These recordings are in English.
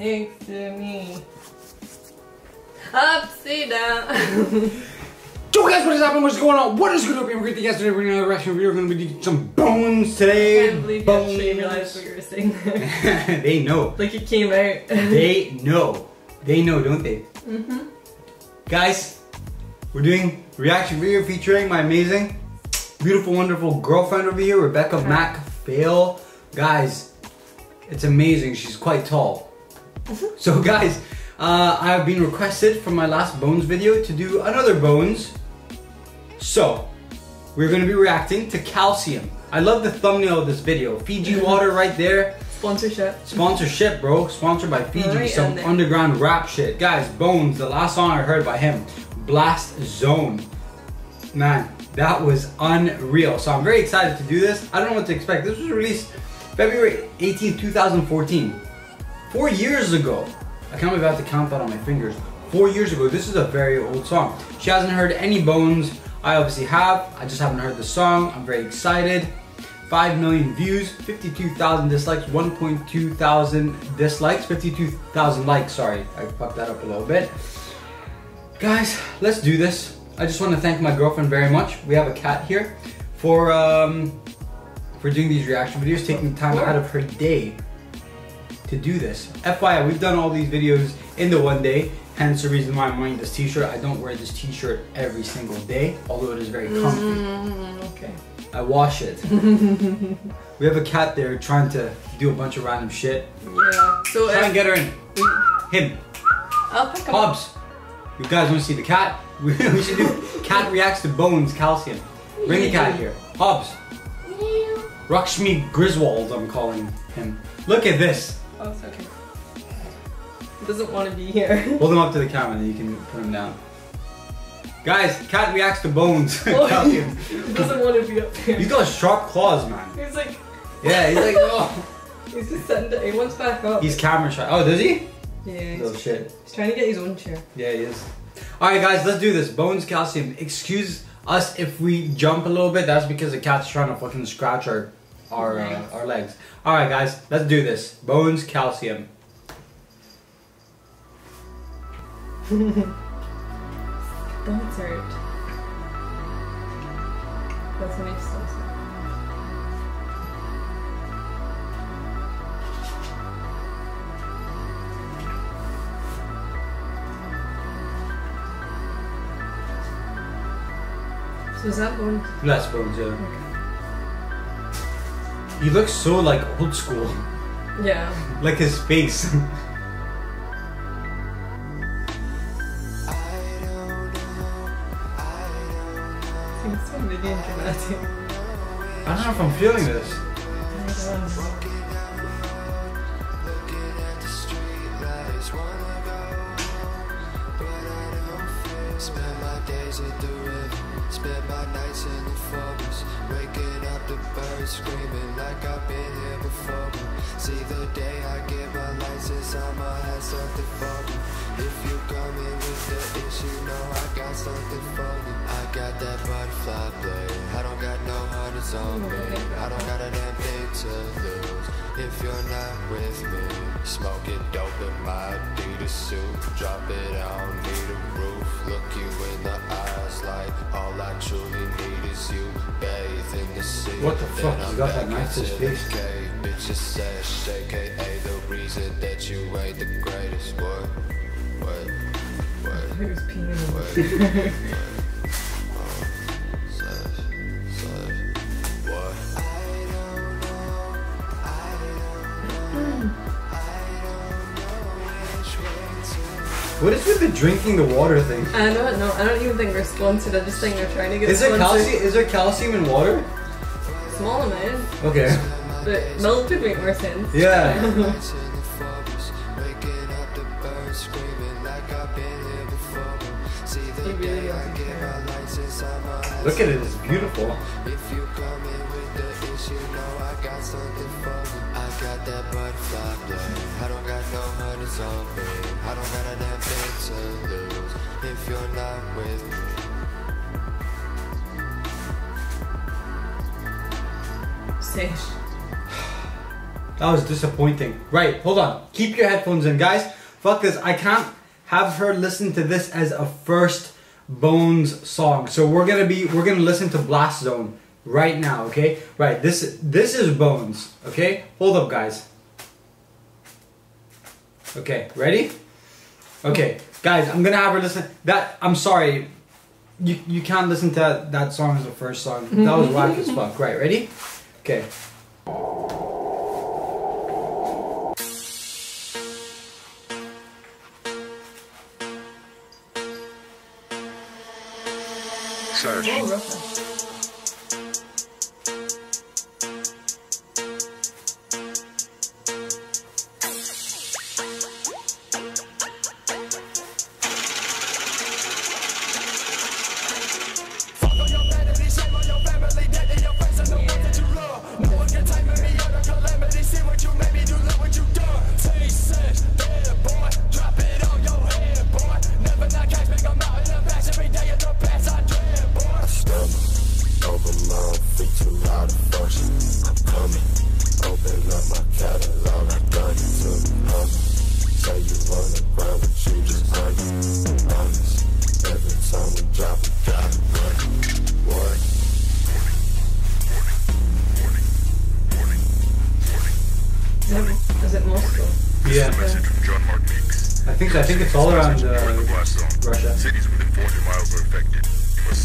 Thanks to me. Upside down. Yo guys, what is happening? What's going on? What is good up here? We're yesterday we're gonna reaction video. We're gonna be doing some bones I today. can't believe you bones. actually realized what you were saying they know. like it came out. They know. They know, don't they? mm-hmm. Guys, we're doing reaction video featuring my amazing, beautiful, wonderful girlfriend over here, Rebecca Hi. MacPhail. Guys, it's amazing. She's quite tall. so guys, uh, I have been requested from my last Bones video to do another Bones. So, we're gonna be reacting to Calcium. I love the thumbnail of this video. Fiji water right there. Sponsorship. Sponsorship, bro. Sponsored by Fiji. Right, some underground rap shit. Guys, Bones, the last song I heard by him, Blast Zone. Man, that was unreal. So I'm very excited to do this. I don't know what to expect. This was released February 18, 2014. Four years ago. I can't believe I have to count that on my fingers. Four years ago. This is a very old song. She hasn't heard any Bones. I obviously have. I just haven't heard the song. I'm very excited. 5 million views, 52,000 dislikes, 1.2 thousand dislikes, 52,000 likes, sorry, I fucked that up a little bit. Guys, let's do this. I just want to thank my girlfriend very much. We have a cat here for um, for doing these reaction videos, taking time out of her day to do this. FYI, we've done all these videos in the one day, hence the reason why I'm wearing this t-shirt. I don't wear this t-shirt every single day, although it is very comfy. Mm, okay. I wash it. we have a cat there trying to do a bunch of random shit. Yeah. So Try and get her in. Him. I'll pick up. Hobbs. You guys want to see the cat? We should do cat reacts to bones calcium. Bring the cat here. Hobbs. Rakshmi Griswold, I'm calling him. Look at this. Oh, it's okay. He doesn't want to be here. Hold him up to the camera and you can put him down. Guys, cat reacts to bones. Oh, he doesn't want to be up here. He's got sharp claws, man. He's like, Yeah, he's like, oh. he's just sitting there. He wants back up. He's camera shy. Oh, does he? yeah, Little he's, shit. he's trying to get his own chair. Yeah, he is. Alright guys, let's do this. Bones calcium. Excuse us if we jump a little bit. That's because the cat's trying to fucking scratch our our uh, Legs. our legs. Alright guys, let's do this. Bones calcium. Don't hurt. That's he stops. So is that one? Less bones, yeah. He looks so like old school. Yeah. like his face. Seems so dramatic. I don't know if I'm feeling this. I don't know. Spend my nights in the forest, waking up the birds screaming like I've been here before. See the day I get my license, I'ma have something for me. If you come in with the issue, know I got something for you. I got that butterfly blade, I don't got no hundreds on me, I don't got a damn thing to lose. If you're not with me, smoking dope in my Adidas suit, drop it, I don't need a roof. Look you in the eyes like all I truly need is you. Bathe in the sea. What the fuck? He's I'm got that back knife to his into the face. cave. Bitches sash, aka the reason that you ain't the greatest. What? What? What? He was What is with the drinking the water thing? I don't know. I don't even think they're sponsored. I just think they're trying to get Is there sponsored. calcium? Is there calcium in water? Small amount, Okay. but milk would make more sense. Yeah. Nights in the forest, waking up the birds screaming like I've been here before. See the He really day I doesn't get care. my license, I'ma have Look at it. It's beautiful. With the know I got something for you. I got that butterfly blade. I don't got no hundreds on me. I don't got a damn thing to lose. If you're not with me. Sesh. That was disappointing. Right, hold on. Keep your headphones in, guys. Fuck this. I can't have her listen to this as a first Bones song. So we're gonna be we're gonna listen to Blast Zone right now, okay? Right, this is this is Bones, okay? Hold up guys. Okay, ready? Okay, guys, I'm gonna have her listen that I'm sorry. You you can't listen to that, that song as the first song. That was mm-hmm. whack as fuck. Right, ready? Okay. Search.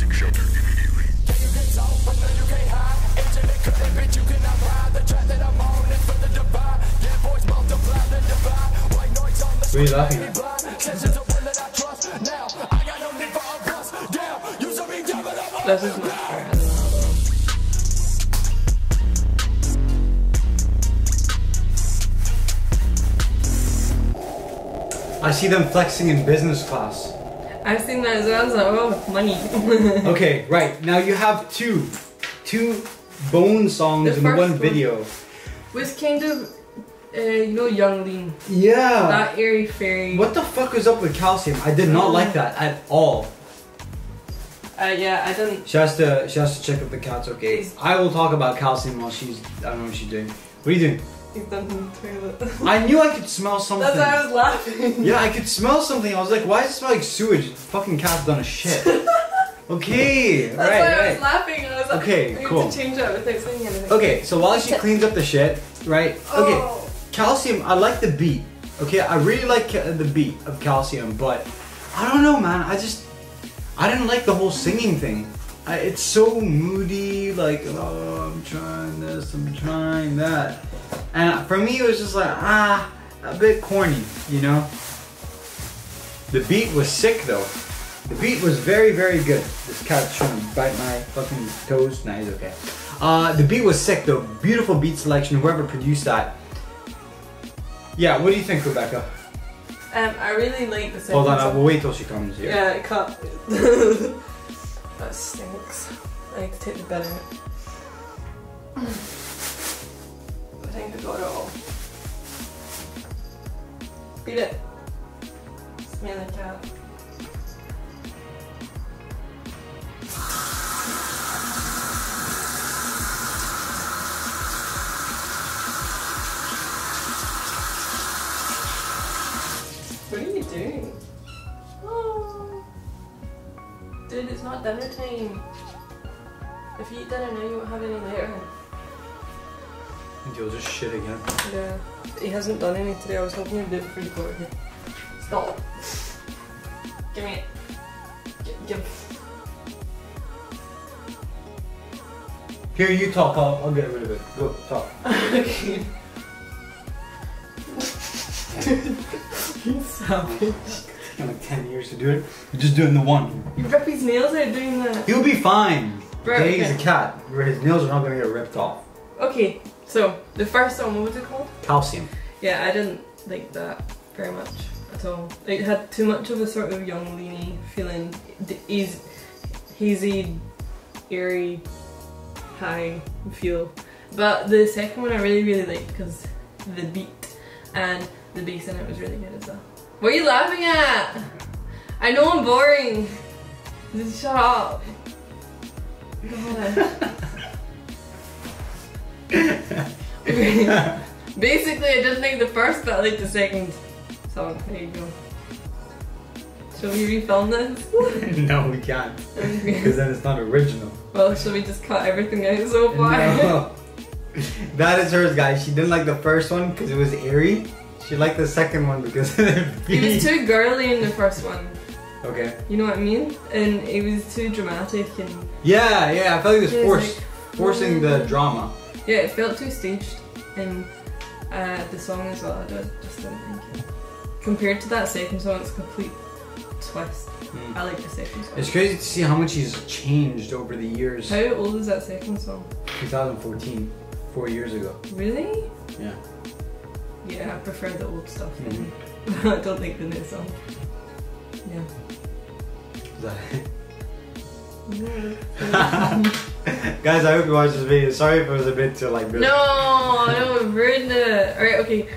Seek shelter immediately. What are you laughing at? This is my favorite. I don't know. I see them flexing in business class. I've seen that as well. I was like, oh, money. Okay, right. Now you have two two bone songs in one one. video. was kind of, uh, you know, Yung Lean. Yeah. That airy fairy. What the fuck was up with calcium? I did not like that at all. Uh, yeah, I didn't. She has to she has to check if the cat's okay. I will talk about calcium while she's I don't know what she's doing. What are you doing? He's done in the toilet. I knew I could smell something. That's why I was laughing. Yeah, I could smell something. I was like, why does it smell like sewage? The fucking cat's done a shit. okay, That's right, why I was laughing. I was like, Okay, I need cool. to change that without saying anything. Okay, so while she cleans up the shit, right? Okay, Oh. calcium. I like the beat. Okay, I really like the beat of calcium, but I don't know, man. I just I didn't like the whole singing thing. I, it's so moody, like oh, I'm trying this, I'm trying that, and for me it was just like ah, a bit corny, you know. The beat was sick though. The beat was very, very good. This cat's trying to bite my fucking toes. Nah, he's okay. Uh, the beat was sick though. Beautiful beat selection. Whoever produced that. Yeah, what do you think, Rebecca? Um, I really like the second Hold on, I'll wait till she comes here. Yeah, it cut. that stinks. I need to take the bit out. All. Beat it. Smelly cat. What are you doing? Oh. Dude, it's not dinner time. If you eat dinner now, you won't have any later. And you'll just shit again. Yeah. He hasn't done any today. I was hoping he'd do it before you got here. Stop. Give me it. G- give. Here, you talk. I'll, I'll get rid of it. Go talk. Okay. you savage. It's like ten years to do it. You're just doing the one. You rip his nails out doing that. He'll be fine. Right, okay, he's a cat. Where his nails are not gonna get ripped off. Okay, so the first song, what was it called? Calcium. Yeah, I didn't like that very much at all. It had too much of a sort of young leany feeling. He's hazy, airy, high feel. But the second one I really really liked because the beat and the bass in it was really good as well. What are you laughing at? I know I'm boring. Just shut up. God. Basically, I didn't like the first, but I liked the second song. There you go. Shall we refilm this? no, we can't. Because then it's not original. well, shall we just cut everything out so far? No. that is hers, guys. She didn't like the first one because it was airy. She liked the second one because He was too girly in the first one. Okay. You know what I mean? And it was too dramatic and Yeah, yeah. I felt like it was It was forced, like- forcing the drama. Yeah, it felt too staged. And uh, the song as well, I just don't think it. Compared to that second song, it's a complete twist. Mm. I like the second song. It's crazy to see how much he's changed over the years. How old is that second song? 2014, four years ago. Really? Yeah. Yeah, I prefer the old stuff. Mhm. I don't like the new song. Yeah. Is that it? No, Guys, I hope you watched this video. Sorry if it was a bit too like. no, we've ruined it. Alright, okay.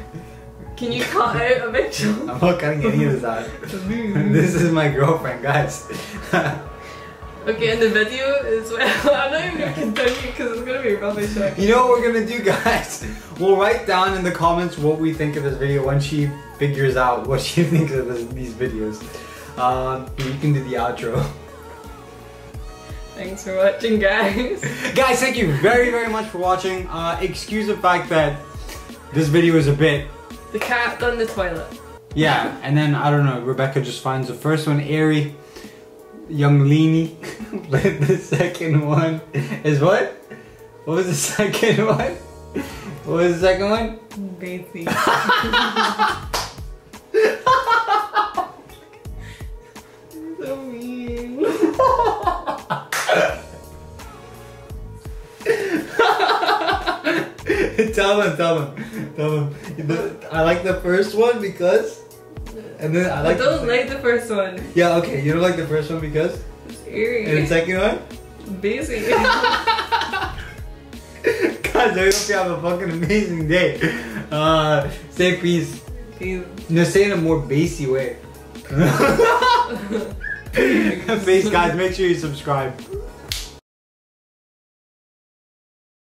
Can you cut out a picture? I'm not cutting any of this out. this is my girlfriend, guys. Okay, and the video is well. I'm not even gonna continue because it's gonna be a rubbish. you know what we're gonna do, guys? We'll write down in the comments what we think of this video when she figures out what she thinks of this, these videos. Um, you can do the outro. Thanks for watching, guys. Guys, thank you very, very much for watching. Uh, excuse the fact that this video is a bit The cat done the toilet. Yeah, and then I don't know. Rebecca just finds the first one airy, young leany. the second one is what? What was the second one? What was the second one? Baby. tell him, tell him, tell him. The- I like the first one because, and then I I like. don't the, like the first one. Yeah, okay. You don't like the first one because, It's eerie. and the second one. Basic. Guys, I hope you have a fucking amazing day. Uh, say peace. Peace. No, say it in a more bassy way. Peace, guys. Make sure you subscribe.